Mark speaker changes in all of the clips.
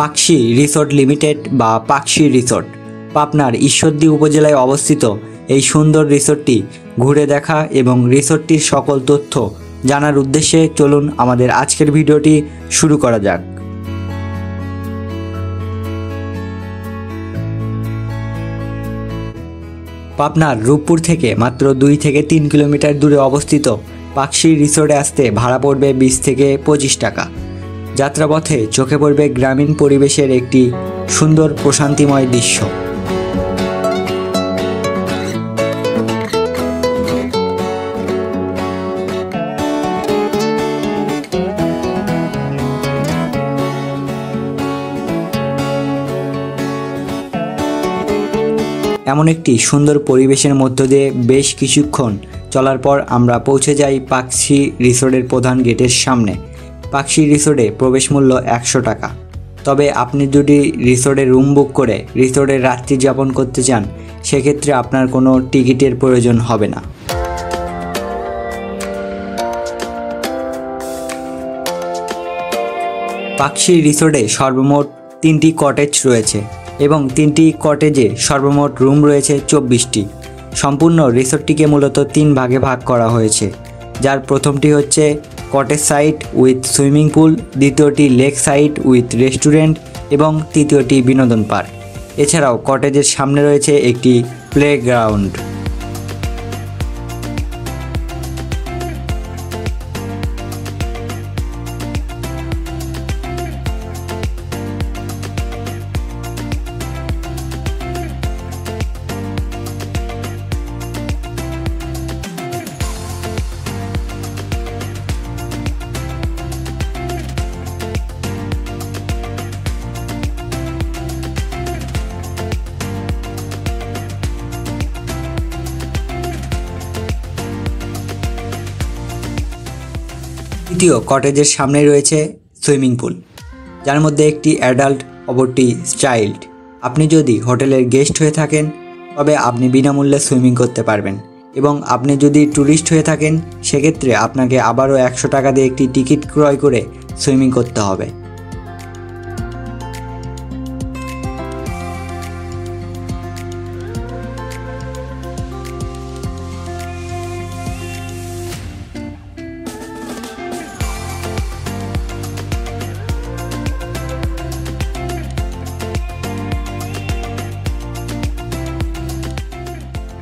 Speaker 1: Pakshi resort limited বা Pakshi resort, পাবনার ঈশ্বরদী উপজেলায় অবস্থিত এই সুন্দর রিসোর্টটি ঘুরে দেখা এবং রিসোর্টটির সকল তথ্য জানার উদ্দেশ্যে চলুন আমাদের আজকের ভিডিওটি শুরু করা যাক। পাবনার রূপপুর থেকে মাত্র দুই থেকে তিন কিলোমিটার দূরে অবস্থিত পাকশি রিসোর্টে আসতে ভাড়া পড়বে বিশ থেকে পঁচিশ টাকা। যাত্রাপথে চোখে পড়বে গ্রামীণ পরিবেশের একটি সুন্দর প্রশান্তিময় দৃশ্য। এমন একটি সুন্দর পরিবেশের মধ্য দিয়ে বেশ কিছুক্ষণ চলার পর আমরা পৌঁছে যাই পাকশি রিসোর্টের প্রধান গেটের সামনে। পাকশি রিসোর্টে প্রবেশ মূল্য একশো টাকা। তবে আপনি যদি রিসোর্টে রুম বুক করে রিসোর্টে রাত্রি যাপন করতে চান, সেক্ষেত্রে আপনার কোনো টিকিটের প্রয়োজন হবে না। পাকশি রিসোর্টে সর্বমোট তিনটি কটেজ রয়েছে এবং তিনটি কটেজে সর্বমোট রুম রয়েছে চব্বিশটি। সম্পূর্ণ রিসোর্টটিকে মূলত তিন ভাগে ভাগ করা হয়েছে। যার প্রথমটি হচ্ছে cottage site with swimming pool, দ্বিতীয়টি লেক সাইট উইথ রেস্টুরেন্ট এবং তৃতীয়টি বিনোদন পার্ক। এছাড়াও কটেজের সামনে রয়েছে একটি প্লেগ্রাউন্ড। দ্বিতীয় কটেজের সামনে রয়েছে সুইমিং পুল, যার মধ্যে একটি অ্যাডাল্ট, অপরটি চাইল্ড। আপনি যদি হোটেলের গেস্ট হয়ে থাকেন, তবে আপনি বিনামূল্যে সুইমিং করতে পারবেন এবং আপনি যদি ট্যুরিস্ট হয়ে থাকেন, সেক্ষেত্রে আপনাকে আবারও একশো টাকা দিয়ে একটি টিকিট ক্রয় করে সুইমিং করতে হবে।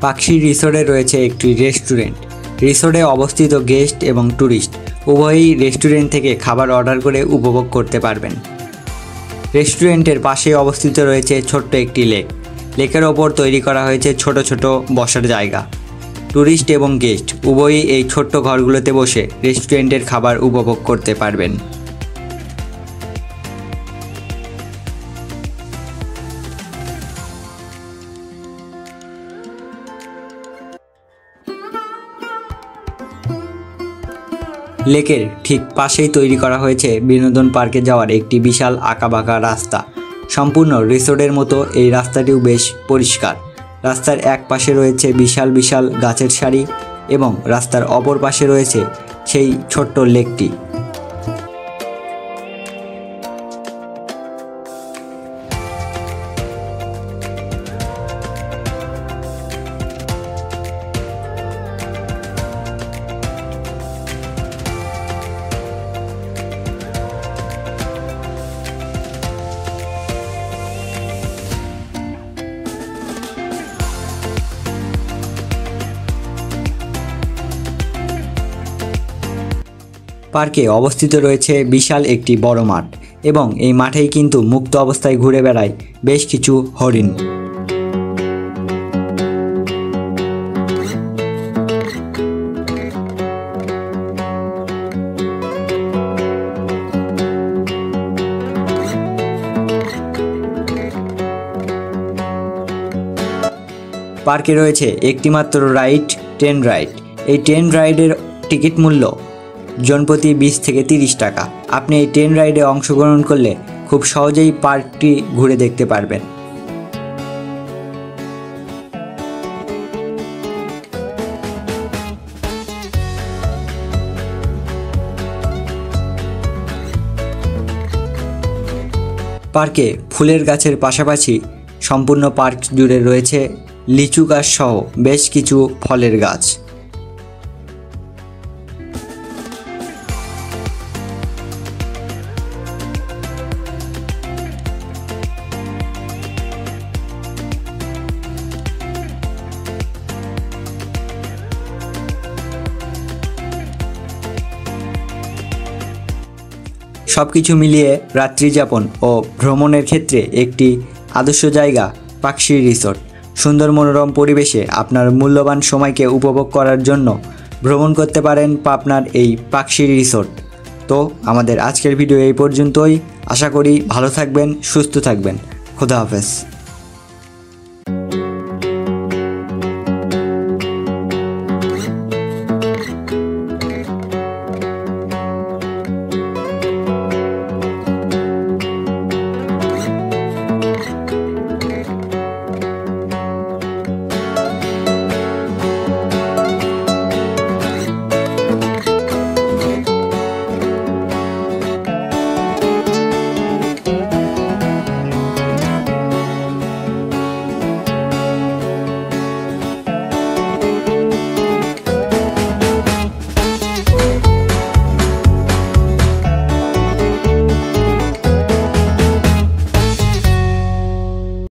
Speaker 1: পাকশি রিসোর্টে রয়েছে একটি রেস্টুরেন্ট। রিসোর্টে অবস্থিত গেস্ট এবং ট্যুরিস্ট উভয়ই রেস্টুরেন্ট থেকে খাবার অর্ডার করে উপভোগ করতে পারবেন। রেস্টুরেন্টের পাশে অবস্থিত রয়েছে ছোট্ট একটি লেক। লেকের ওপর তৈরি করা হয়েছে ছোট ছোট বসার জায়গা। ট্যুরিস্ট এবং গেস্ট উভয়ই এই ছোট্ট ঘরগুলোতে বসে রেস্টুরেন্টের খাবার উপভোগ করতে পারবেন। লেকের ঠিক পাশেই তৈরি করা হয়েছে বিনোদন পার্কে যাওয়ার একটি বিশাল আঁকাবাঁকা রাস্তা। সম্পূর্ণ রিসোর্টের মতো এই রাস্তাটিও বেশ পরিষ্কার। রাস্তার এক পাশে রয়েছে বিশাল বিশাল গাছের সারি এবং রাস্তার অপর পাশে রয়েছে সেই ছোট্ট লেকটি। পার্কে অবস্থিত রয়েছে বিশাল একটি বড় মাঠ এবং এই মাঠেই কিন্তু মুক্ত অবস্থায় ঘুরে বেড়ায় বেশ কিছু হরিণ। পার্কে রয়েছে একটিমাত্র রাইড, ট্রেন রাইড। এই ট্রেন রাইডের টিকিট মূল্য জনপ্রতি বিশ থেকে তিরিশ টাকা। আপনি এই ট্রেন রাইডে অংশগ্রহণ করলে খুব সহজেই পার্কটি ঘুরে দেখতে পারবেন। পার্কে ফুলের গাছের পাশাপাশি সম্পূর্ণ পার্ক জুড়ে রয়েছে লিচু গাছ সহ বেশ কিছু ফলের গাছ। সব কিছু মিলিয়ে রাত্রিযাপন ও ভ্রমণের ক্ষেত্রে একটি আদর্শ জায়গা পাকশি রিসোর্ট। সুন্দর মনোরম পরিবেশে আপনার মূল্যবান সময়কে উপভোগ করার জন্য ভ্রমণ করতে পারেন পাবনার এই পাকশি রিসোর্ট। তো, আমাদের আজকের ভিডিও এই পর্যন্তই। আশা করি ভালো থাকবেন, সুস্থ থাকবেন। খোদা হাফেজ।